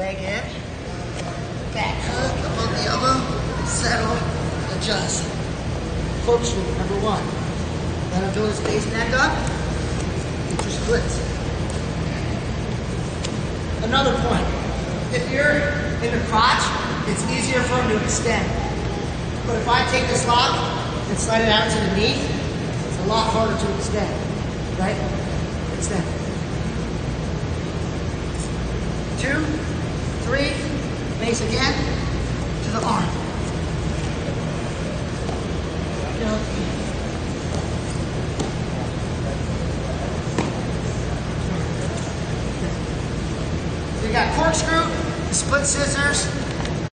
leg in, back hook above the elbow, settle, adjust. Corkscrew, number one. Him build his base neck up, get your splits. Another point, if you're in the crotch, it's easier for him to extend. But if I take this lock and slide it out to the knee, it's a lot harder to extend, right? Extend. Three, base again, to the arm. You got corkscrew, split scissors,